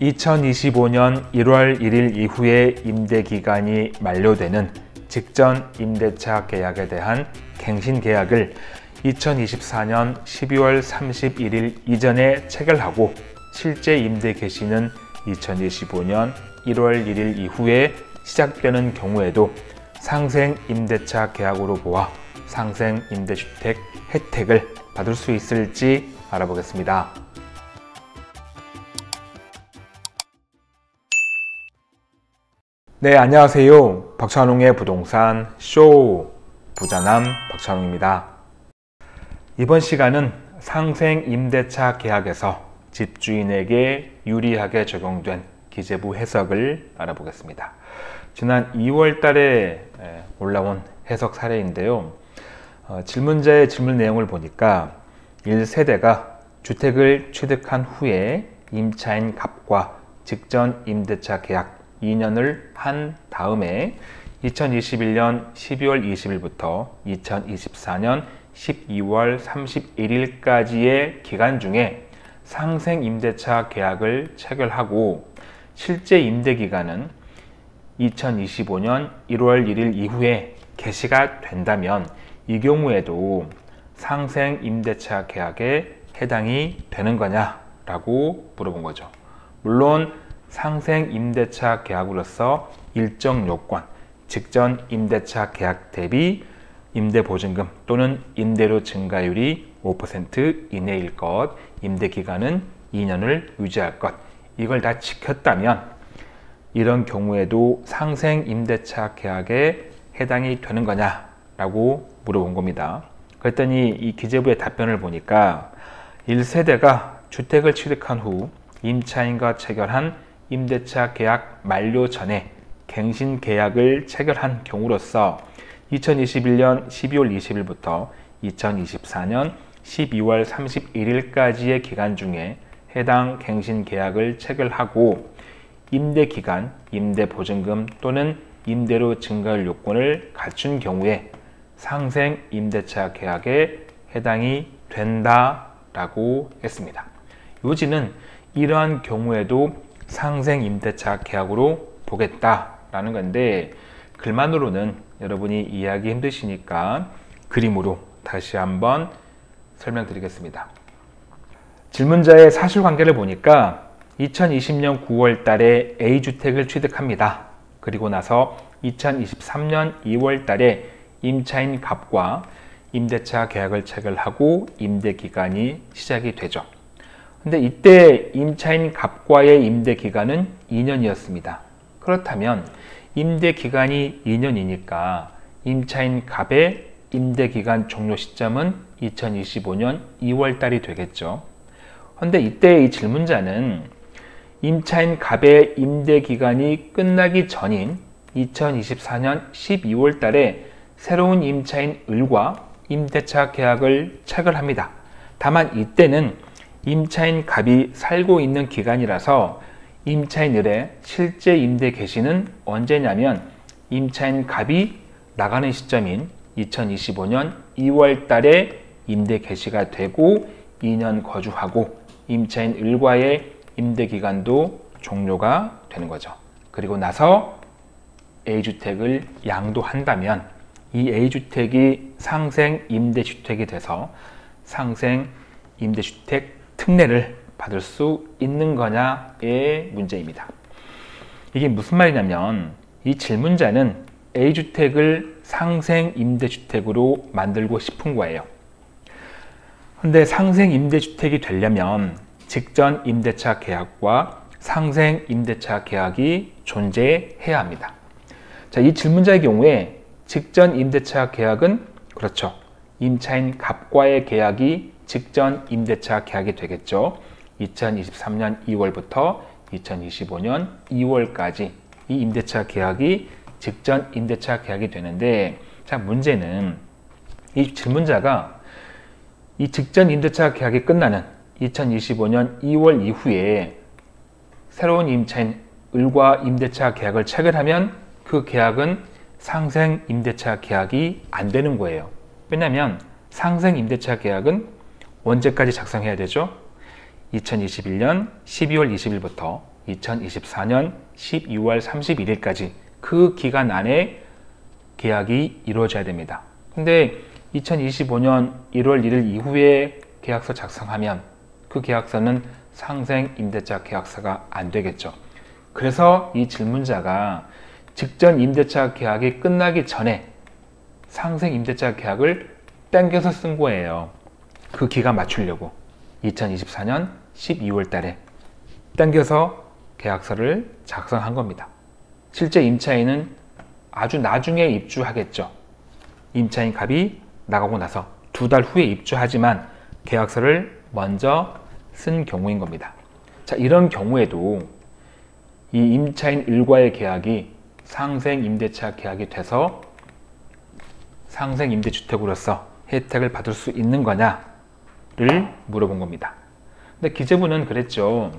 2025년 1월 1일 이후에 임대 기간이 만료되는 직전 임대차 계약에 대한 갱신 계약을 2024년 12월 31일 이전에 체결하고 실제 임대 개시는 2025년 1월 1일 이후에 시작되는 경우에도 상생 임대차 계약으로 보아 상생 임대주택 혜택을 받을 수 있을지 알아보겠습니다. 네, 안녕하세요. 박찬웅의 부동산 쇼 부자남 박찬웅입니다. 이번 시간은 상생 임대차 계약에서 집주인에게 유리하게 적용된 기재부 해석을 알아보겠습니다. 지난 2월 달에 올라온 해석 사례인데요. 어, 질문자의 질문 내용을 보니까 1세대가 주택을 취득한 후에 임차인 갑과 직전 임대차 계약 2년을 한 다음에 2021년 12월 20일부터 2024년 12월 31일까지의 기간 중에 상생 임대차 계약을 체결하고 실제 임대 기간은 2025년 1월 1일 이후에 개시가 된다면 이 경우에도 상생 임대차 계약에 해당이 되는 거냐라고 물어본 거죠. 물론 상생 임대차 계약으로서 일정 요건, 직전 임대차 계약 대비 임대 보증금 또는 임대료 증가율이 5% 이내일 것, 임대 기간은 2년을 유지할 것. 이걸 다 지켰다면 이런 경우에도 상생 임대차 계약에 해당이 되는 거냐라고 물어본 겁니다. 그랬더니 이 기재부의 답변을 보니까 1세대가 주택을 취득한 후 임차인과 체결한 임대차 계약 만료 전에 갱신 계약을 체결한 경우로서 2021년 12월 20일부터 2024년 12월 31일까지의 기간 중에 해당 갱신 계약을 체결하고 임대 기간, 임대 보증금 또는 임대료 증가율 요건을 갖춘 경우에 상생 임대차 계약에 해당이 된다라고 했습니다. 요지는 이러한 경우에도 상생 임대차 계약으로 보겠다라는 건데 글만으로는 여러분이 이해하기 힘드시니까 그림으로 다시 한번 설명드리겠습니다. 질문자의 사실관계를 보니까 2020년 9월 달에 A주택을 취득합니다. 그리고 나서 2023년 2월 달에 임차인 갑과 임대차 계약을 체결하고 임대 기간이 시작이 되죠. 근데 이때 임차인 갑과의 임대 기간은 2년이었습니다. 그렇다면 임대 기간이 2년이니까 임차인 갑의 임대 기간 종료 시점은 2025년 2월 달이 되겠죠. 근데 이때 이 질문자는 임차인 갑의 임대 기간이 끝나기 전인 2024년 12월 달에 새로운 임차인 을과 임대차 계약을 체결합니다. 다만 이때는 임차인 갑이 살고 있는 기간이라서 임차인 을의 실제 임대 개시는 언제냐면 임차인 갑이 나가는 시점인 2025년 2월 달에 임대 개시가 되고 2년 거주하고 임차인 을과의 임대 기간도 종료가 되는 거죠. 그리고 나서 A주택을 양도한다면 이 A주택이 상생 임대주택이 돼서 상생 임대주택 특례를 받을 수 있는 거냐의 문제입니다. 이게 무슨 말이냐면 이 질문자는 A주택을 상생 임대주택으로 만들고 싶은 거예요. 근데 상생 임대주택이 되려면 직전 임대차 계약과 상생 임대차 계약이 존재해야 합니다. 자, 이 질문자의 경우에 직전 임대차 계약은 그렇죠. 임차인 갑과의 계약이 직전 임대차 계약이 되겠죠. 2023년 2월부터 2025년 2월까지 이 임대차 계약이 직전 임대차 계약이 되는데 자 문제는 이 질문자가 이 직전 임대차 계약이 끝나는 2025년 2월 이후에 새로운 임차인 을과 임대차 계약을 체결하면 그 계약은 상생 임대차 계약이 안 되는 거예요. 왜냐하면 상생 임대차 계약은 언제까지 작성해야 되죠? 2021년 12월 20일부터 2024년 12월 31일까지 그 기간 안에 계약이 이루어져야 됩니다. 근데 2025년 1월 1일 이후에 계약서 작성하면 그 계약서는 상생 임대차 계약서가 안 되겠죠. 그래서 이 질문자가 직전 임대차 계약이 끝나기 전에 상생 임대차 계약을 땡겨서 쓴 거예요. 그 기간 맞추려고 2024년 12월 달에 땡겨서 계약서를 작성한 겁니다. 실제 임차인은 아주 나중에 입주하겠죠. 임차인 값이 나가고 나서 두 달 후에 입주하지만 계약서를 먼저 쓴 경우인 겁니다. 자, 이런 경우에도 이 임차인 일과의 계약이 상생 임대차 계약이 돼서 상생 임대주택으로서 혜택을 받을 수 있는 거냐 를 물어본 겁니다. 근데 기재부는 그랬죠.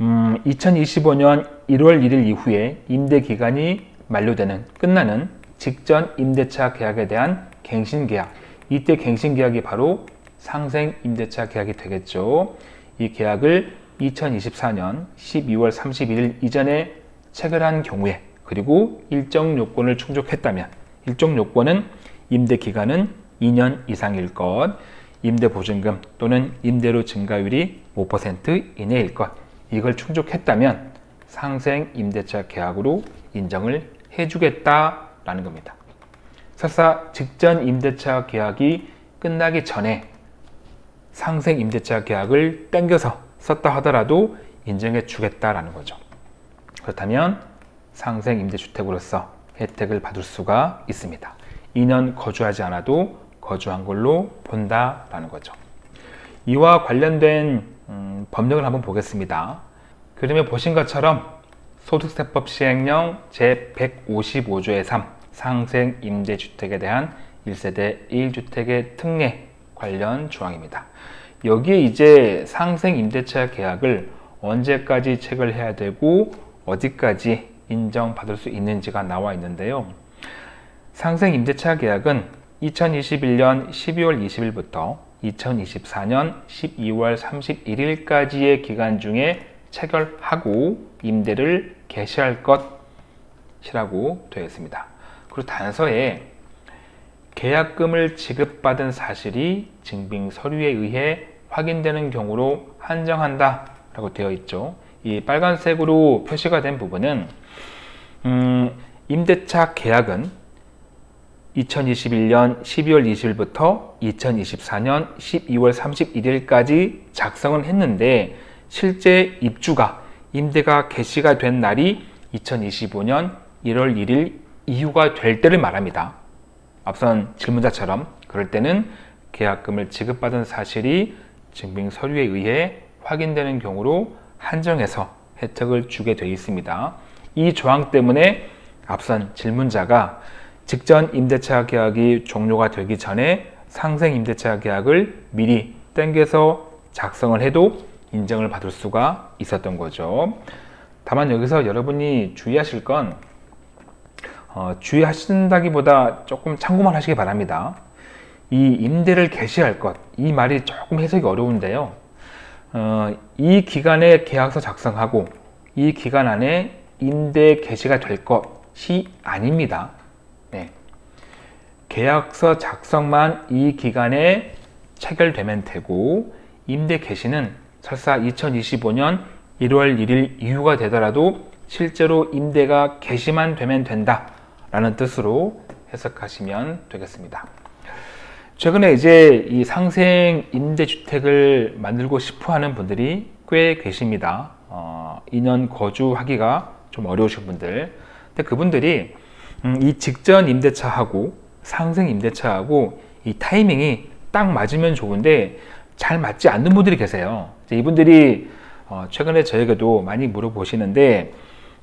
음, 2025년 1월 1일 이후에 임대 기간이 만료되는 끝나는 직전 임대차 계약에 대한 갱신 계약. 이때 갱신 계약이 바로 상생 임대차 계약이 되겠죠. 이 계약을 2024년 12월 31일 이전에 체결한 경우에 그리고 일정 요건을 충족했다면 일정 요건은 임대 기간은 2년 이상일 것, 임대 보증금 또는 임대료 증가율이 5% 이내일 것 이걸 충족했다면 상생 임대차 계약으로 인정을 해주겠다라는 겁니다. 설사 직전 임대차 계약이 끝나기 전에 상생 임대차 계약을 땡겨서 썼다 하더라도 인정해 주겠다라는 거죠. 그렇다면 상생 임대주택으로서 혜택을 받을 수가 있습니다. 2년 거주하지 않아도 거주한 걸로 본다라는 거죠. 이와 관련된 음, 법령을 한번 보겠습니다. 그림에 보신 것처럼 소득세법 시행령 제155조의 3 상생 임대주택에 대한 1세대 1주택의 특례 관련 조항입니다. 여기에 이제 상생 임대차 계약을 언제까지 체결해야 되고 어디까지 인정받을 수 있는지가 나와 있는데요. 상생 임대차 계약은 2021년 12월 20일부터 2024년 12월 31일까지의 기간 중에 체결하고 임대를 개시할 것이라고 되어 있습니다. 그리고 단서에 계약금을 지급받은 사실이 증빙 서류에 의해 확인되는 경우로 한정한다 라고 되어 있죠. 이 빨간색으로 표시가 된 부분은 음, 임대차 계약은 2021년 12월 20일부터 2024년 12월 31일까지 작성은 했는데 실제 입주가 임대가 개시가 된 날이 2025년 1월 1일 이후가 될 때를 말합니다. 앞선 질문자처럼 그럴 때는 계약금을 지급받은 사실이 증빙 서류에 의해 확인되는 경우로 한정해서 혜택을 주게 되어 있습니다. 이 조항 때문에 앞선 질문자가 직전 임대차 계약이 종료가 되기 전에 상생 임대차 계약을 미리 땡겨서 작성을 해도 인정을 받을 수가 있었던 거죠. 다만 여기서 여러분이 주의하실 건 어, 주의하신다기보다 조금 참고만 하시기 바랍니다. 이 임대를 개시할 것, 이 말이 조금 해석이 어려운데요. 어, 이 기간에 계약서 작성하고 이 기간 안에 임대 개시가 될 것이 아닙니다. 네. 계약서 작성만 이 기간에 체결되면 되고 임대 개시는 설사 2025년 1월 1일 이후가 되더라도 실제로 임대가 개시만 되면 된다 라는 뜻으로 해석하시면 되겠습니다. 최근에 이제 이 상생 임대주택을 만들고 싶어 하는 분들이 꽤 계십니다. 어, 2년 거주하기가 좀 어려우신 분들. 근데 그분들이 음, 이 직전 임대차하고 상생 임대차하고 이 타이밍이 딱 맞으면 좋은데 잘 맞지 않는 분들이 계세요. 이분들이 어, 최근에 저에게도 많이 물어보시는데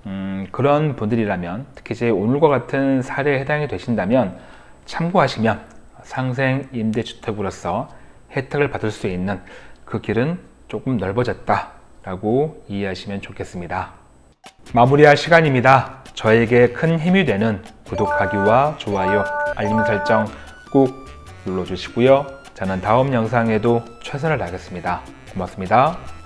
음, 그런 분들이라면 특히 제 오늘과 같은 사례에 해당이 되신다면 참고하시면 상생 임대주택으로서 혜택을 받을 수 있는 그 길은 조금 넓어졌다라고 이해하시면 좋겠습니다. 마무리할 시간입니다. 저에게 큰 힘이 되는 구독하기와 좋아요, 알림 설정 꼭 눌러주시고요. 저는 다음 영상에도 최선을 다하겠습니다. 고맙습니다.